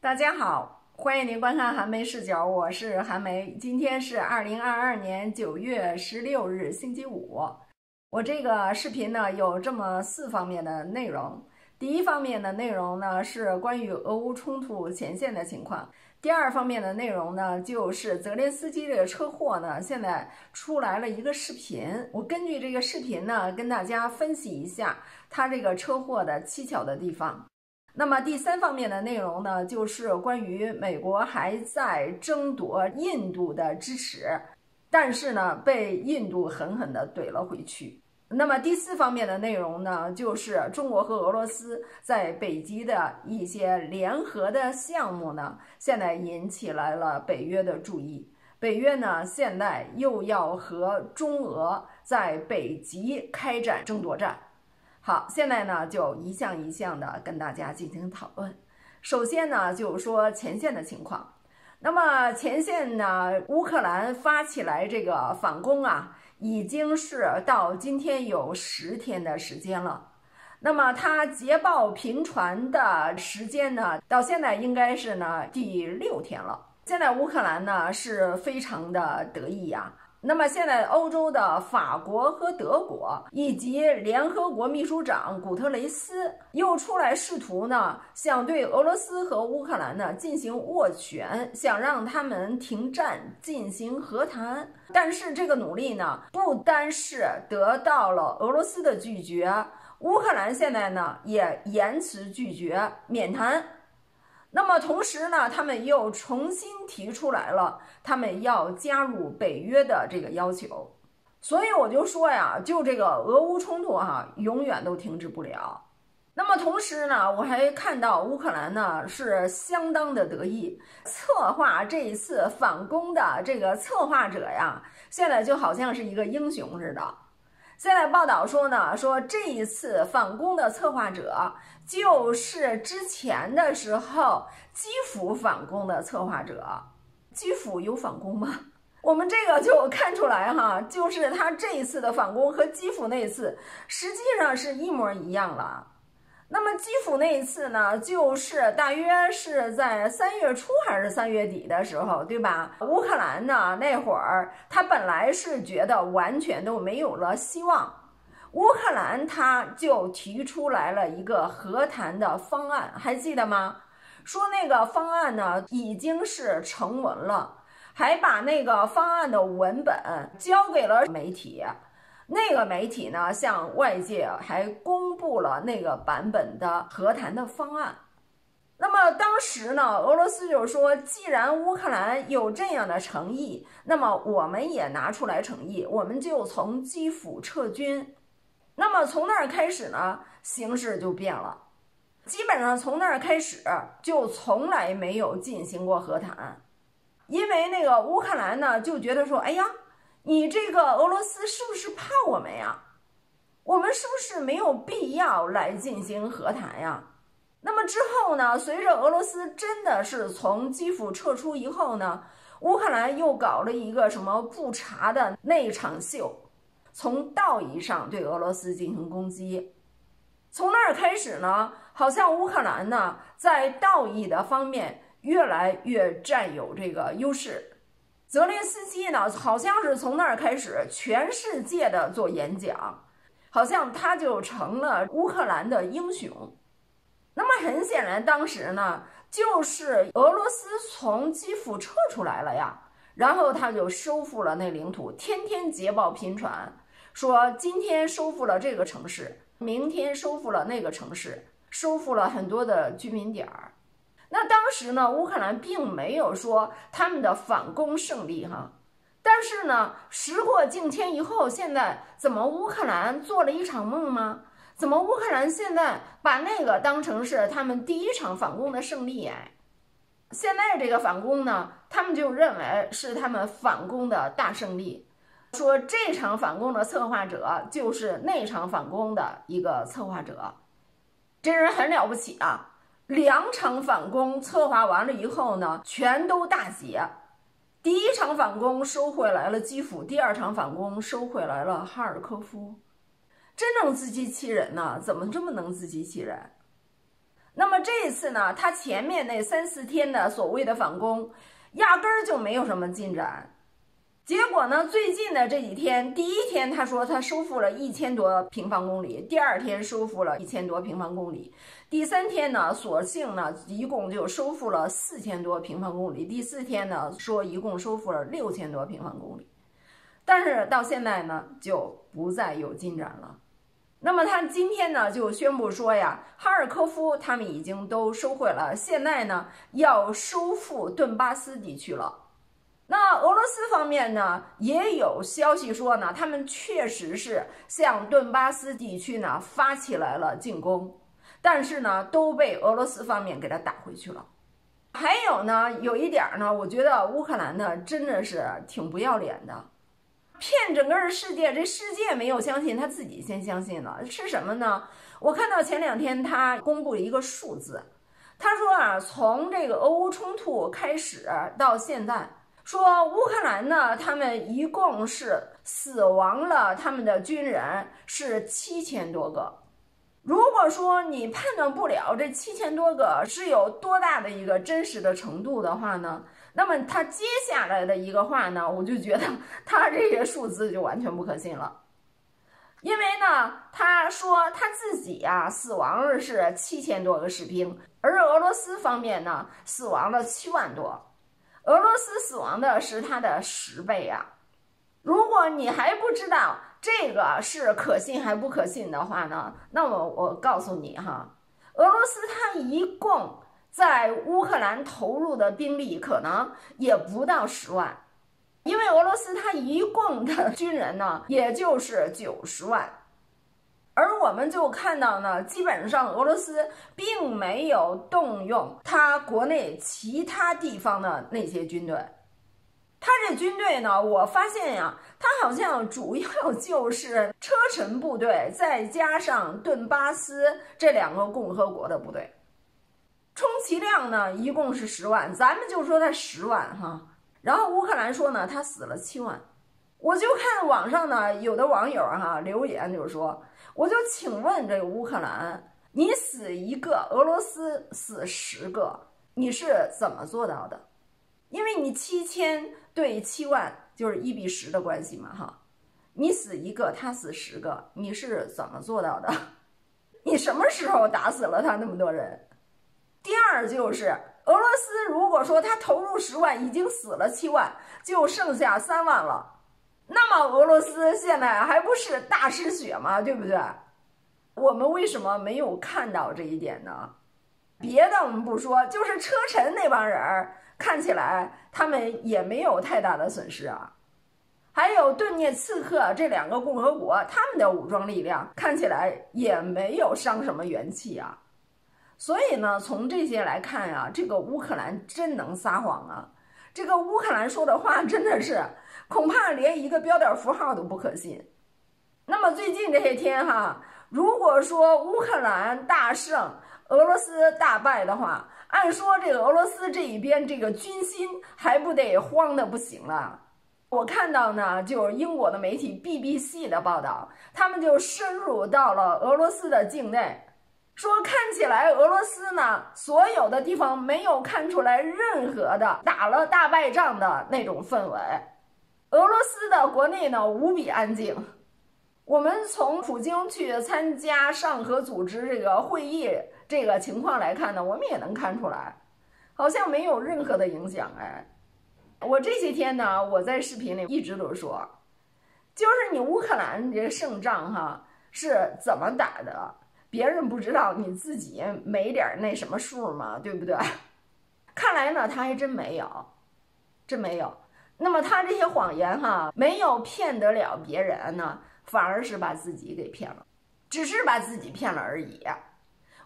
大家好，欢迎您观看韩梅视角，我是韩梅。今天是二零二二年九月十六日，星期五。我这个视频呢有这么四方面的内容。第一方面的内容呢是关于俄乌冲突前线的情况。第二方面的内容呢就是泽连斯基这个车祸呢，现在出来了一个视频。我根据这个视频呢跟大家分析一下他这个车祸的蹊跷的地方。那么第三方面的内容呢，就是关于美国还在争夺印度的支持，但是呢，被印度狠狠地怼了回去。那么第四方面的内容呢，就是中国和俄罗斯在北极的一些联合的项目呢，现在引起来了北约的注意。北约呢，现在又要和中俄在北极开展争夺战。好，现在呢就一项一项的跟大家进行讨论。首先呢，就说前线的情况。那么前线呢，乌克兰发起来这个反攻啊，已经是到今天有十天的时间了。那么它捷报频传的时间呢，到现在应该是呢第六天了。现在乌克兰呢是非常的得意呀。那么现在，欧洲的法国和德国以及联合国秘书长古特雷斯又出来试图呢，想对俄罗斯和乌克兰呢进行斡旋，想让他们停战，进行和谈。但是这个努力呢，不单是得到了俄罗斯的拒绝，乌克兰现在呢也严词拒绝，免谈。那么同时呢，他们又重新提出来了，他们要加入北约的这个要求。所以我就说呀，就这个俄乌冲突哈，永远都停止不了。那么同时呢，我还看到乌克兰呢是相当的得意，策划这一次反攻的这个策划者呀，现在就好像是一个英雄似的。现在报道说呢，说这一次反攻的策划者就是之前的时候基辅反攻的策划者。基辅有反攻吗？我们这个就看出来哈，就是他这一次的反攻和基辅那次实际上是一模一样了。那么基辅那一次呢，就是大约是在三月初还是三月底的时候，对吧？乌克兰呢那会儿，他本来是觉得完全都没有了希望，乌克兰他就提出来了一个和谈的方案，还记得吗？说那个方案呢已经是成文了，还把那个方案的文本交给了媒体。那个媒体呢，向外界还公布了那个版本的和谈的方案。那么当时呢，俄罗斯就说，既然乌克兰有这样的诚意，那么我们也拿出来诚意，我们就从基辅撤军。那么从那儿开始呢，形势就变了。基本上从那儿开始，就从来没有进行过和谈，因为那个乌克兰呢，就觉得说，哎呀。你这个俄罗斯是不是怕我们呀？我们是不是没有必要来进行和谈呀？那么之后呢？随着俄罗斯真的是从基辅撤出以后呢，乌克兰又搞了一个什么不查的内场秀，从道义上对俄罗斯进行攻击。从那儿开始呢，好像乌克兰呢在道义的方面越来越占有这个优势。泽连斯基呢，好像是从那儿开始，全世界的做演讲，好像他就成了乌克兰的英雄。那么很显然，当时呢，就是俄罗斯从基辅撤出来了呀，然后他就收复了那领土，天天捷报频传，说今天收复了这个城市，明天收复了那个城市，收复了很多的居民点儿。那当时呢，乌克兰并没有说他们的反攻胜利哈，但是呢，时过境迁以后，现在怎么乌克兰做了一场梦吗？怎么乌克兰现在把那个当成是他们第一场反攻的胜利哎？现在这个反攻呢，他们就认为是他们反攻的大胜利，说这场反攻的策划者就是那场反攻的一个策划者，这人很了不起啊。两场反攻策划完了以后呢，全都大捷。第一场反攻收回来了基辅，第二场反攻收回来了哈尔科夫，真能自欺欺人呢！怎么这么能自欺欺人？那么这一次呢，他前面那三四天的所谓的反攻，压根儿就没有什么进展。结果呢？最近的这几天，第一天他说他收复了一千多平方公里，第二天收复了一千多平方公里，第三天呢，索性呢，一共就收复了四千多平方公里，第四天呢，说一共收复了六千多平方公里，但是到现在呢，就不再有进展了。那么他今天呢，就宣布说呀，哈尔科夫他们已经都收回了，现在呢，要收复顿巴斯地区了。那俄罗斯方面呢，也有消息说呢，他们确实是向顿巴斯地区呢发起来了进攻，但是呢都被俄罗斯方面给他打回去了。还有呢，有一点呢，我觉得乌克兰呢真的是挺不要脸的，骗整个世界，这世界没有相信，他自己先相信了，是什么呢？我看到前两天他公布了一个数字，他说啊，从这个俄乌冲突开始到现在。说乌克兰呢，他们一共是死亡了，他们的军人是七千多个。如果说你判断不了这七千多个是有多大的一个真实的程度的话呢，那么他接下来的一个话呢，我就觉得他这些数字就完全不可信了。因为呢，他说他自己呀死亡是七千多个士兵，而俄罗斯方面呢死亡了七万多。俄罗斯死亡的是他的十倍啊！如果你还不知道这个是可信还不可信的话呢，那么我告诉你哈，俄罗斯他一共在乌克兰投入的兵力可能也不到十万，因为俄罗斯他一共的军人呢，也就是九十万。而我们就看到呢，基本上俄罗斯并没有动用他国内其他地方的那些军队，他这军队呢，我发现呀，他好像主要就是车臣部队，再加上顿巴斯这两个共和国的部队，充其量呢，一共是十万，咱们就说他十万哈。然后乌克兰说呢，他死了七万，我就看网上呢，有的网友哈留言就是说。我就请问这个乌克兰，你死一个，俄罗斯死十个，你是怎么做到的？因为你七千对七万就是一比十的关系嘛，哈，你死一个，他死十个，你是怎么做到的？你什么时候打死了他那么多人？第二就是俄罗斯，如果说他投入十万，已经死了七万，就剩下三万了。那么俄罗斯现在还不是大失血吗？对不对？我们为什么没有看到这一点呢？别的我们不说，就是车臣那帮人儿看起来他们也没有太大的损失啊。还有顿涅茨克这两个共和国，他们的武装力量看起来也没有伤什么元气啊。所以呢，从这些来看呀，这个乌克兰真能撒谎啊！这个乌克兰说的话真的是。恐怕连一个标点符号都不可信。那么最近这些天哈，如果说乌克兰大胜，俄罗斯大败的话，按说这个俄罗斯这一边这个军心还不得慌的不行了。我看到呢，就是英国的媒体 BBC 的报道，他们就深入到了俄罗斯的境内，说看起来俄罗斯呢，所有的地方没有看出来任何的打了大败仗的那种氛围。俄罗斯的国内呢无比安静，我们从普京去参加上合组织这个会议这个情况来看呢，我们也能看出来，好像没有任何的影响。哎，我这些天呢，我在视频里一直都说，就是你乌克兰这胜仗哈是怎么打的，别人不知道，你自己没点那什么数吗？对不对？看来呢，他还真没有，真没有。那么他这些谎言哈，没有骗得了别人呢，反而是把自己给骗了，只是把自己骗了而已。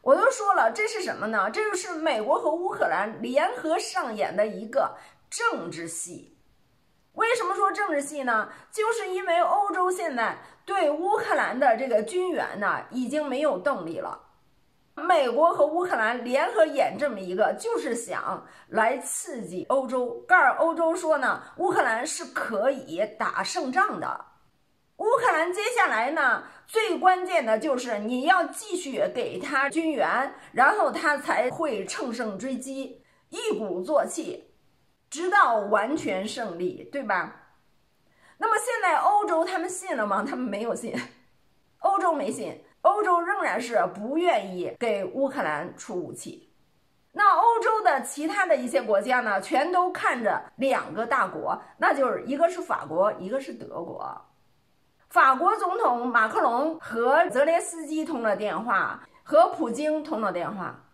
我都说了，这是什么呢？这就是美国和乌克兰联合上演的一个政治戏。为什么说政治戏呢？就是因为欧洲现在对乌克兰的这个军援呢，已经没有动力了。美国和乌克兰联合演这么一个，就是想来刺激欧洲，告诉欧洲说呢，乌克兰是可以打胜仗的。乌克兰接下来呢，最关键的就是你要继续给他军援，然后他才会乘胜追击，一鼓作气，直到完全胜利，对吧？那么现在欧洲他们信了吗？他们没有信，欧洲没信，欧洲仍然是不愿意给乌克兰出武器。那欧洲的其他的一些国家呢，全都看着两个大国，那就是一个是法国，一个是德国。法国总统马克龙和泽连斯基通了电话，和普京通了电话，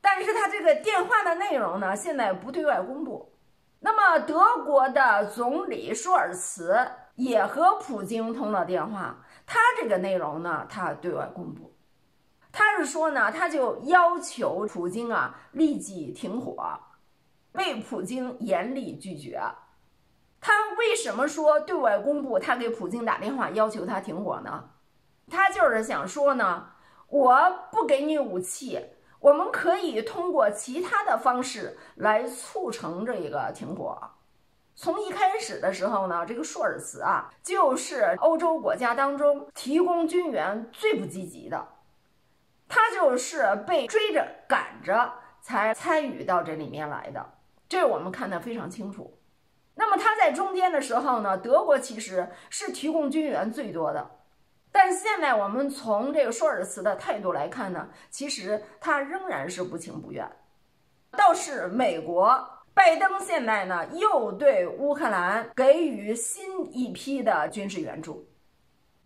但是他这个电话的内容呢，现在不对外公布。那么德国的总理舒尔茨也和普京通了电话，他这个内容呢，他对外公布。他是说呢，他就要求普京啊立即停火，被普京严厉拒绝。他为什么说对外公布他给普京打电话要求他停火呢？他就是想说呢，我不给你武器，我们可以通过其他的方式来促成这一个停火。从一开始的时候呢，这个舒尔茨啊，就是欧洲国家当中提供军援最不积极的。他就是被追着赶着才参与到这里面来的，这我们看得非常清楚。那么他在中间的时候呢，德国其实是提供军援最多的，但现在我们从这个舒尔茨的态度来看呢，其实他仍然是不情不愿。倒是美国拜登现在呢，又对乌克兰给予新一批的军事援助。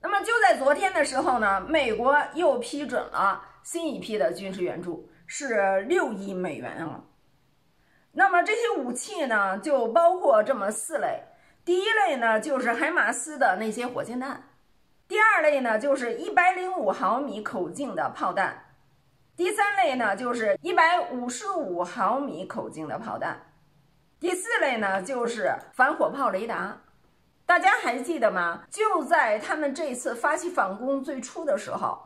那么就在昨天的时候呢，美国又批准了。新一批的军事援助是六亿美元啊。那么这些武器呢，就包括这么四类。第一类呢，就是海马斯的那些火箭弹；第二类呢，就是一百零五毫米口径的炮弹；第三类呢，就是一百五十五毫米口径的炮弹；第四类呢，就是反火炮雷达。大家还记得吗？就在他们这次发起反攻最初的时候。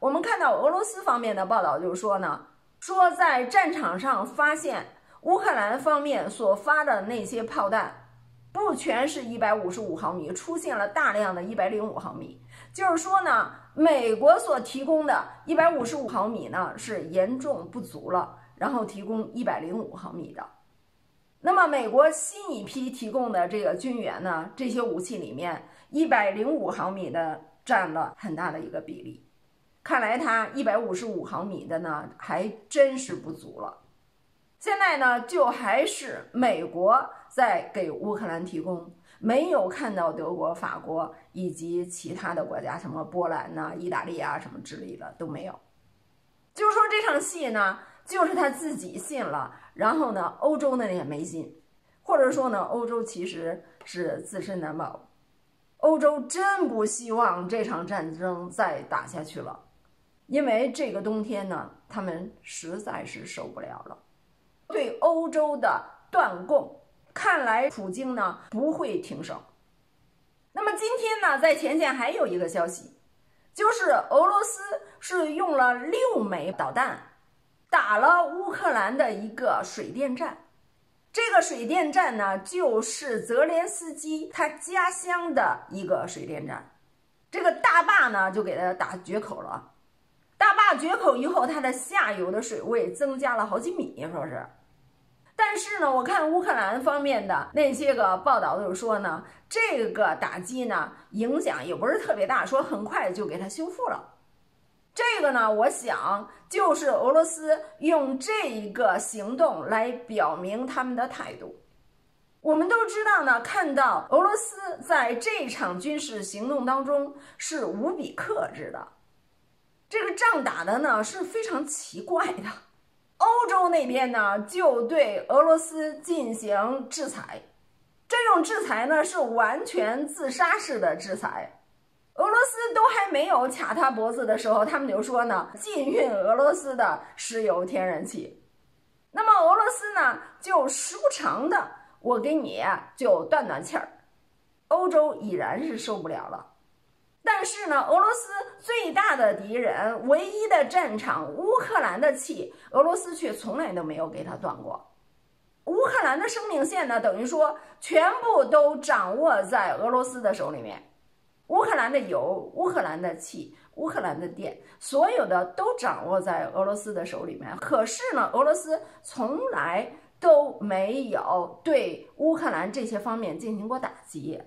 我们看到俄罗斯方面的报道，就说呢，说在战场上发现乌克兰方面所发的那些炮弹，不全是一百五十五毫米，出现了大量的一百零五毫米。就是说呢，美国所提供的一百五十五毫米呢是严重不足了，然后提供一百零五毫米的。那么美国新一批提供的这个军援呢，这些武器里面一百零五毫米的占了很大的一个比例。看来它一百五十五毫米的呢，还真是不足了。现在呢，就还是美国在给乌克兰提供，没有看到德国、法国以及其他的国家，什么波兰呐、意大利啊什么之类的都没有。就是说这场戏呢，就是他自己信了，然后呢，欧洲呢也没信，或者说呢，欧洲其实是自身难保。欧洲真不希望这场战争再打下去了。因为这个冬天呢，他们实在是受不了了。对欧洲的断供，看来普京呢不会停手。那么今天呢，在前线还有一个消息，就是俄罗斯是用了六枚导弹打了乌克兰的一个水电站。这个水电站呢，就是泽连斯基他家乡的一个水电站。这个大坝呢，就给他打决口了。大坝决口以后，它的下游的水位增加了好几米，说是。但是呢，我看乌克兰方面的那些个报道就是说呢，这个打击呢影响也不是特别大，说很快就给它修复了。这个呢，我想就是俄罗斯用这一个行动来表明他们的态度。我们都知道呢，看到俄罗斯在这场军事行动当中是无比克制的。这个仗打的呢是非常奇怪的，欧洲那边呢就对俄罗斯进行制裁，这种制裁呢是完全自杀式的制裁，斯都还没有卡他脖子的时候，他们就说呢禁运俄罗斯的石油天然气，那么俄罗斯呢就时不常的我给你就断断气儿，欧洲已然是受不了了。但是呢，俄罗斯最大的敌人、唯一的战场乌克兰的气，俄罗斯却从来都没有给他断过。乌克兰的生命线呢，等于说全部都掌握在俄罗斯的手里面。乌克兰的油、乌克兰的气、乌克兰的电，所有的都掌握在俄罗斯的手里面。可是呢，俄罗斯从来都没有对乌克兰这些方面进行过打击。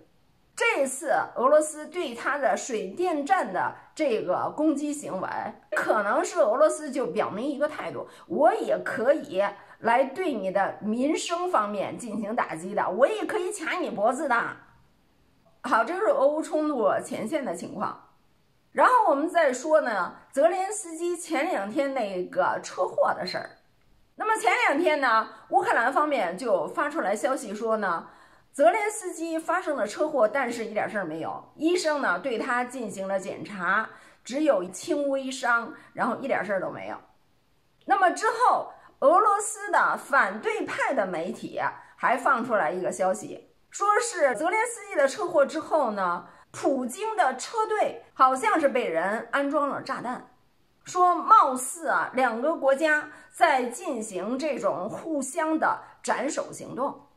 这次俄罗斯对它的水电站的这个攻击行为，可能是俄罗斯就表明一个态度：我也可以来对你的民生方面进行打击的，我也可以卡你脖子的。好，这是俄乌冲突前线的情况。然后我们再说呢，泽连斯基前两天那个车祸的事儿。那么前两天呢，乌克兰方面就发出来消息说呢。泽连斯基发生了车祸，但是一点事儿没有。医生呢对他进行了检查，只有轻微伤，然后一点事儿都没有。那么之后，俄罗斯的反对派的媒体还放出来一个消息，说是泽连斯基的车祸之后呢，普京的车队好像是被人安装了炸弹，说貌似啊两个国家在进行这种互相的斩首行动。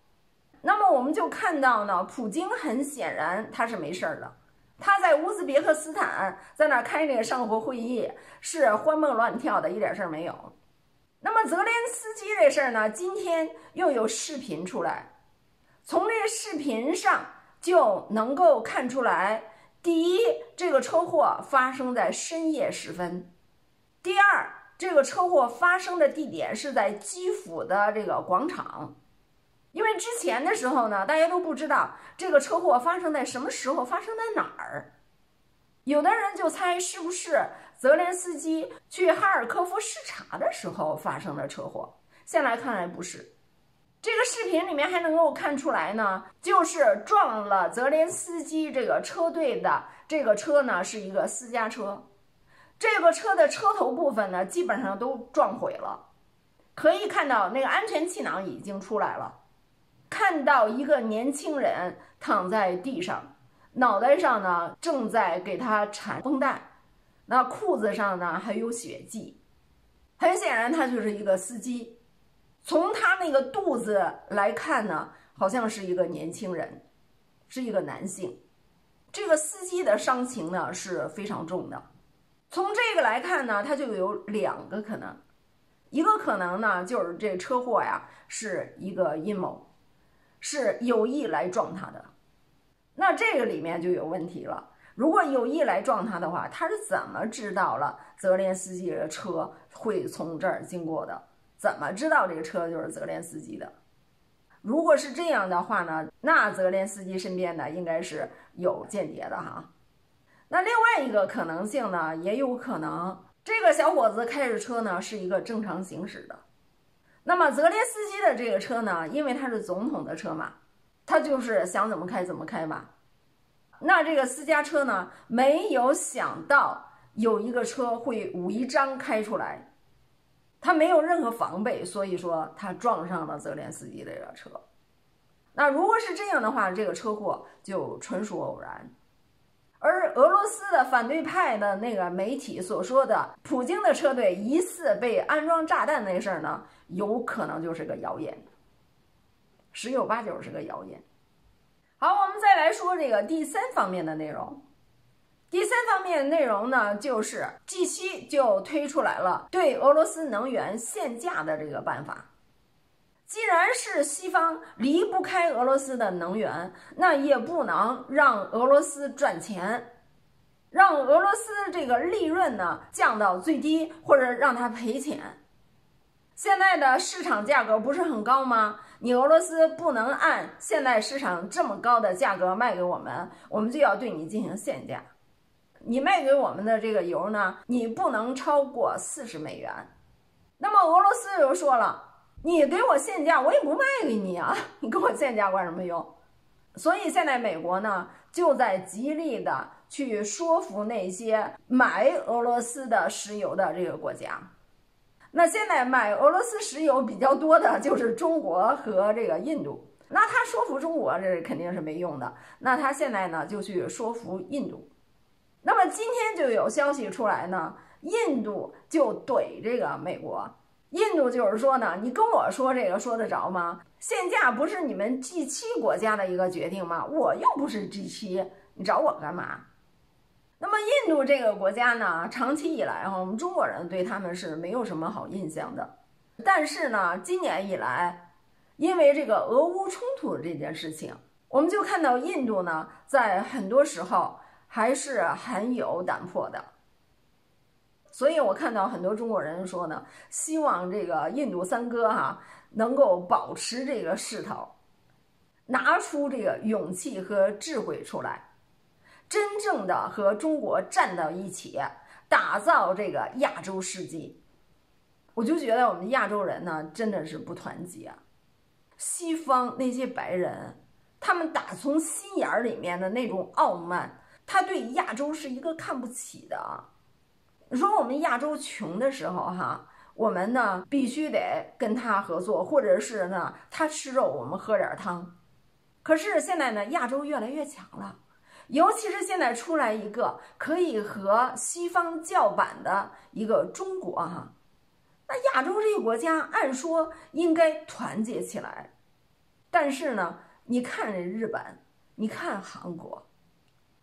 那么我们就看到呢，普京很显然他是没事儿的，他在乌兹别克斯坦在那儿开那个上合会议，是欢蹦乱跳的，一点事儿没有。那么泽连斯基这事儿呢，今天又有视频出来，从这个视频上就能够看出来，第一，这个车祸发生在深夜时分；第二，这个车祸发生的地点是在基辅的这个广场。因为之前的时候呢，大家都不知道这个车祸发生在什么时候，发生在哪儿。有的人就猜是不是泽连斯基去哈尔科夫视察的时候发生的车祸。现在看来不是。这个视频里面还能够看出来呢，就是撞了泽连斯基这个车队的这个车呢是一个私家车，这个车的车头部分呢基本上都撞毁了，可以看到那个安全气囊已经出来了。看到一个年轻人躺在地上，脑袋上呢正在给他缠绷带，那裤子上呢还有血迹，很显然他就是一个司机。从他那个肚子来看呢，好像是一个年轻人，是一个男性。这个司机的伤情呢是非常重的。从这个来看呢，他就有两个可能，一个可能呢就是这车祸呀是一个阴谋。是有意来撞他的，那这个里面就有问题了。如果有意来撞他的话，他是怎么知道了泽连斯基的车会从这儿经过的？怎么知道这个车就是泽连斯基的？如果是这样的话呢，那泽连斯基身边呢应该是有间谍的哈。那另外一个可能性呢，也有可能这个小伙子开着车呢是一个正常行驶的。那么泽连斯基的这个车呢，因为他是总统的车嘛，他就是想怎么开怎么开吧。那这个私家车呢，没有想到有一个车会违章开出来，他没有任何防备，所以说他撞上了泽连斯基的这个车。那如果是这样的话，这个车祸就纯属偶然。而俄罗斯的反对派的那个媒体所说的普京的车队疑似被安装炸弹那事儿呢，有可能就是个谣言，十有八九是个谣言。好，我们再来说这个第三方面的内容。第三方面内容呢，就是 G7 就推出来了对俄罗斯能源限价的这个办法。既然是西方离不开俄罗斯的能源，那也不能让俄罗斯赚钱，让俄罗斯这个利润呢降到最低，或者让他赔钱。现在的市场价格不是很高吗？你俄罗斯不能按现在市场这么高的价格卖给我们，我们就要对你进行限价。你卖给我们的这个油呢，你不能超过四十美元。那么俄罗斯又说了。你给我限价，我也不卖给你啊！你给我限价管什么用？所以现在美国呢，就在极力的去说服那些买俄罗斯的石油的这个国家。那现在买俄罗斯石油比较多的就是中国和这个印度。那他说服中国这肯定是没用的。那他现在呢，就去说服印度。那么今天就有消息出来呢，印度就怼这个美国。印度就是说呢，你跟我说这个说得着吗？限价不是你们 G 七国家的一个决定吗？我又不是 G 七，你找我干嘛？那么印度这个国家呢，长期以来哈，我们中国人对他们是没有什么好印象的。但是呢，今年以来，因为这个俄乌冲突这件事情，我们就看到印度呢，在很多时候还是很有胆魄的。所以我看到很多中国人说呢，希望这个印度三哥哈能够保持这个势头，拿出这个勇气和智慧出来，真正的和中国站到一起，打造这个亚洲世纪。我就觉得我们亚洲人呢，真的是不团结。西方那些白人，他们打从心眼儿里面的那种傲慢，他对亚洲是一个看不起的。说我们亚洲穷的时候，哈，我们呢必须得跟他合作，或者是呢他吃肉，我们喝点汤。可是现在呢，亚洲越来越强了，尤其是现在出来一个可以和西方叫板的一个中国，哈，那亚洲这个国家按说应该团结起来，但是呢，你看日本，你看韩国，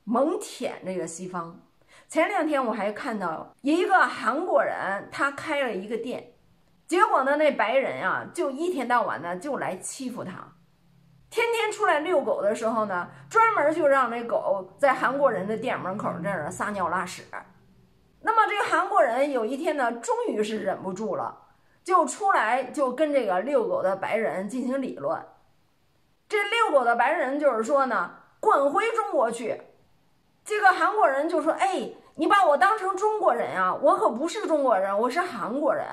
猛舔这个西方。前两天我还看到一个韩国人，他开了一个店，结果呢，那白人啊，就一天到晚呢就来欺负他，天天出来遛狗的时候呢，专门就让那狗在韩国人的店门口这儿撒尿拉屎。那么这个韩国人有一天呢，终于是忍不住了，就出来就跟这个遛狗的白人进行理论。这遛狗的白人就是说呢，滚回中国去。这个韩国人就说：“哎。”你把我当成中国人啊？我可不是中国人，我是韩国人。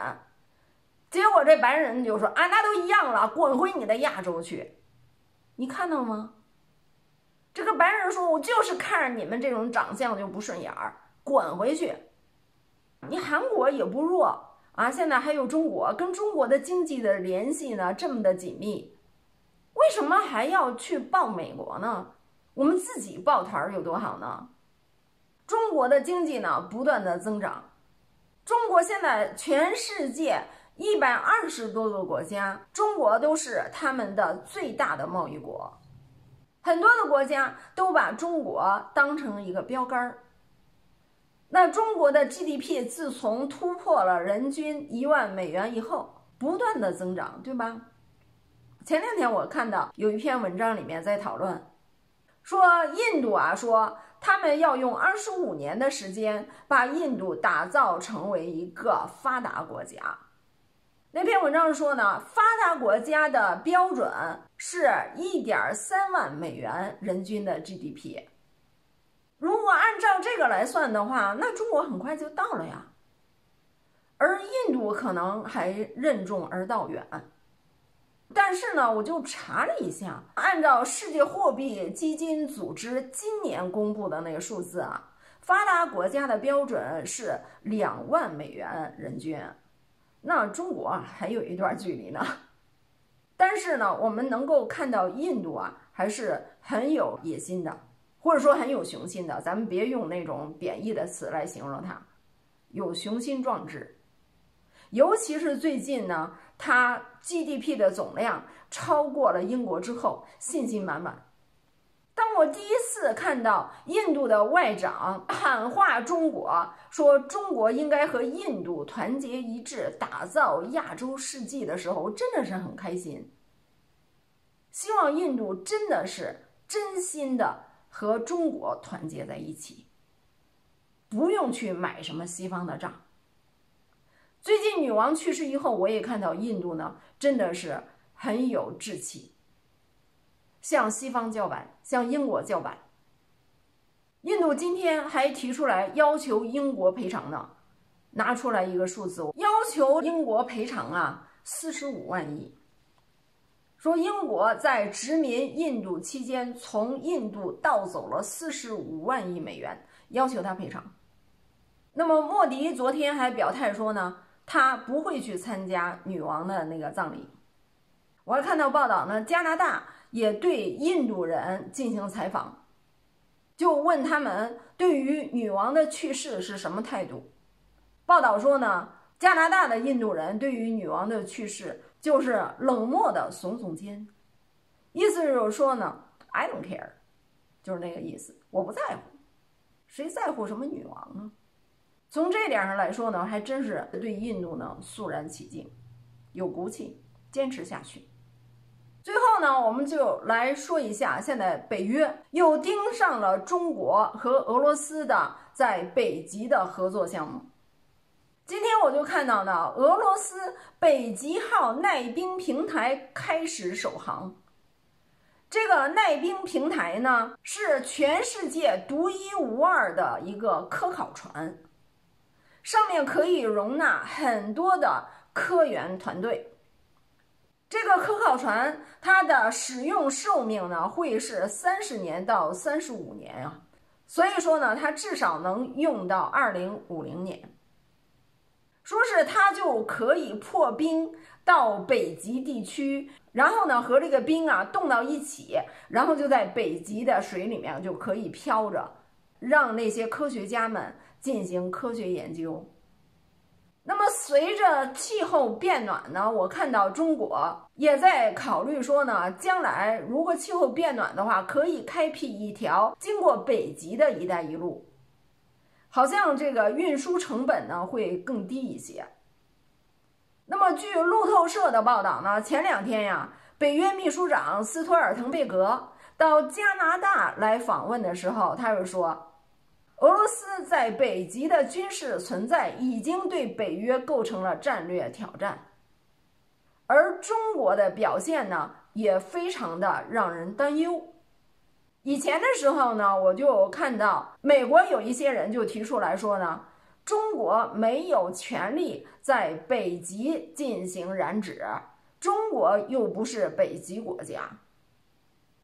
结果这白人就说：“啊，那都一样了，滚回你的亚洲去。”你看到吗？这个白人说：“我就是看着你们这种长相就不顺眼儿，滚回去。”你韩国也不弱啊，现在还有中国，跟中国的经济的联系呢这么的紧密，为什么还要去抱美国呢？我们自己抱团有多好呢？中国的经济呢不断的增长，中国现在全世界一百二十多个国家，中国都是他们的最大的贸易国，很多的国家都把中国当成一个标杆儿。那中国的 GDP 自从突破了人均一万美元以后，不断的增长，对吧？前两天我看到有一篇文章里面在讨论，说印度啊说。他们要用二十五年的时间把印度打造成为一个发达国家。那篇文章说呢，发达国家的标准是一点三万美元人均的 GDP。如果按照这个来算的话，那中国很快就到了呀，而印度可能还任重而道远。但是呢，我就查了一下，按照世界货币基金组织今年公布的那个数字啊，发达国家的标准是两万美元人均，那中国还有一段距离呢。但是呢，我们能够看到印度啊，还是很有野心的，或者说很有雄心的。咱们别用那种贬义的词来形容它，有雄心壮志。尤其是最近呢，它 GDP 的总量超过了英国之后，信心满满。当我第一次看到印度的外长喊话中国，说中国应该和印度团结一致，打造亚洲世纪的时候，我真的是很开心。希望印度真的是真心的和中国团结在一起，不用去买什么西方的账。最近女王去世以后，我也看到印度呢，真的是很有志气，向西方叫板，向英国叫板。印度今天还提出来要求英国赔偿呢，拿出来一个数字，要求英国赔偿啊，四十五万亿。说英国在殖民印度期间，从印度盗走了四十五万亿美元，要求他赔偿。那么莫迪昨天还表态说呢。他不会去参加女王的那个葬礼。我还看到报道呢，加拿大也对印度人进行采访，就问他们对于女王的去世是什么态度。报道说呢，加拿大的印度人对于女王的去世就是冷漠的耸耸肩，意思就是说呢，I don't care，就是那个意思，我不在乎。谁在乎什么女王啊？从这点上来说呢，还真是对印度呢肃然起敬，有骨气，坚持下去。最后呢，我们就来说一下，现在北约又盯上了中国和俄罗斯的在北极的合作项目。今天我就看到呢，俄罗斯北极号耐冰平台开始首航。这个耐冰平台呢，是全世界独一无二的一个科考船。上面可以容纳很多的科研团队。这个科考船它的使用寿命呢会是三十年到三十五年啊，所以说呢它至少能用到二零五零年。说是它就可以破冰到北极地区，然后呢和这个冰啊冻到一起，然后就在北极的水里面就可以漂着，让那些科学家们。进行科学研究。那么，随着气候变暖呢，我看到中国也在考虑说呢，将来如果气候变暖的话，可以开辟一条经过北极的一带一路，好像这个运输成本呢会更低一些。那么，据路透社的报道呢，前两天呀，北约秘书长斯托尔滕贝格到加拿大来访问的时候，他又说。俄罗斯在北极的军事存在已经对北约构成了战略挑战，而中国的表现呢也非常的让人担忧。以前的时候呢，我就看到美国有一些人就提出来说呢，中国没有权利在北极进行染指，中国又不是北极国家。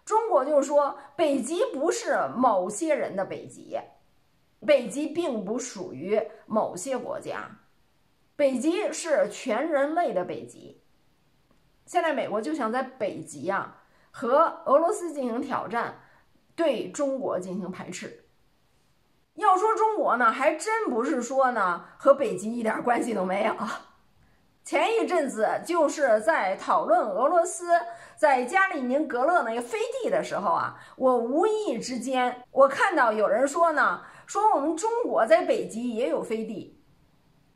中国就说北极不是某些人的北极。北极并不属于某些国家，北极是全人类的北极。现在美国就想在北极啊和俄罗斯进行挑战，对中国进行排斥。要说中国呢，还真不是说呢和北极一点关系都没有。前一阵子就是在讨论俄罗斯在加里宁格勒那个飞地的时候啊，我无意之间我看到有人说呢。说我们中国在北极也有飞地，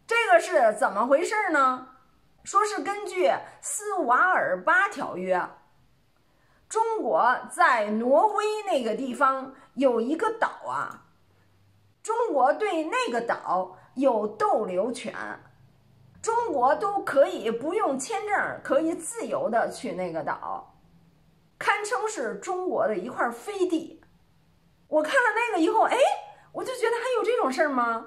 这个是怎么回事呢？说是根据斯瓦尔巴条约，中国在挪威那个地方有一个岛啊，中国对那个岛有逗留权，中国都可以不用签证，可以自由的去那个岛，堪称是中国的一块飞地。我看了那个以后，哎。我就觉得还有这种事儿吗？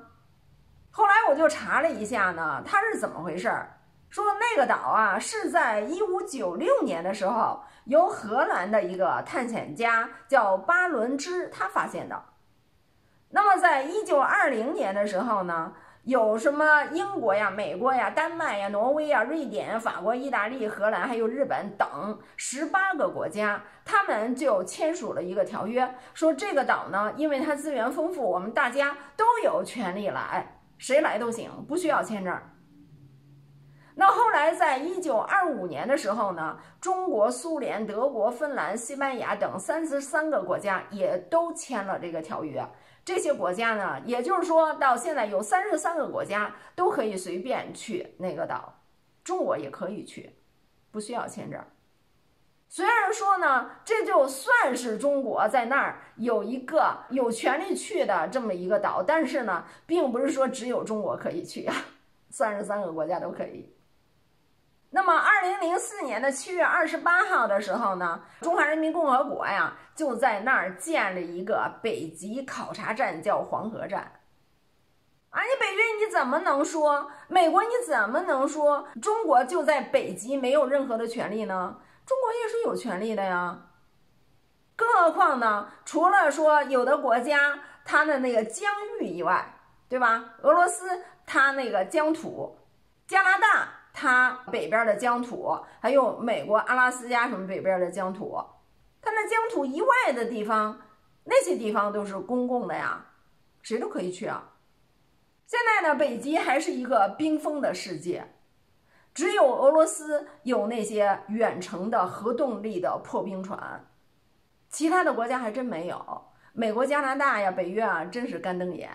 后来我就查了一下呢，它是怎么回事儿？说那个岛啊是在一五九六年的时候，由荷兰的一个探险家叫巴伦支他发现的。那么在一九二零年的时候呢？有什么英国呀、美国呀、丹麦呀、挪威呀、瑞典、法国、意大利、荷兰，还有日本等十八个国家，他们就签署了一个条约，说这个岛呢，因为它资源丰富，我们大家都有权利来，谁来都行，不需要签证。那后来在一九二五年的时候呢，中国、苏联、德国、芬兰、西班牙等三十三个国家也都签了这个条约。这些国家呢，也就是说到现在有三十三个国家都可以随便去那个岛，中国也可以去，不需要签证。虽然说呢，这就算是中国在那儿有一个有权利去的这么一个岛，但是呢，并不是说只有中国可以去啊，三十三个国家都可以。那么，二零零四年的七月二十八号的时候呢，中华人民共和国呀就在那儿建了一个北极考察站，叫黄河站。啊，你北约你怎么能说美国？你怎么能说中国就在北极没有任何的权利呢？中国也是有权利的呀。更何况呢，除了说有的国家它的那个疆域以外，对吧？俄罗斯它那个疆土，加拿大。它北边的疆土，还有美国阿拉斯加什么北边的疆土，它那疆土以外的地方，那些地方都是公共的呀，谁都可以去啊。现在呢，北极还是一个冰封的世界，只有俄罗斯有那些远程的核动力的破冰船，其他的国家还真没有。美国、加拿大呀、北约啊，真是干瞪眼。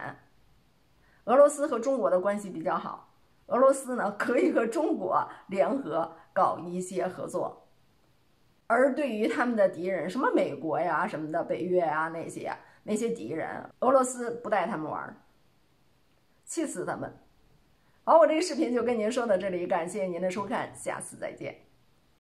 俄罗斯和中国的关系比较好，俄罗斯呢可以和中国联合搞一些合作。而对于他们的敌人，什么美国呀、什么的北约啊那些那些敌人，俄罗斯不带他们玩，气死他们。好，我这个视频就跟您说到这里，感谢您的收看，下次再见。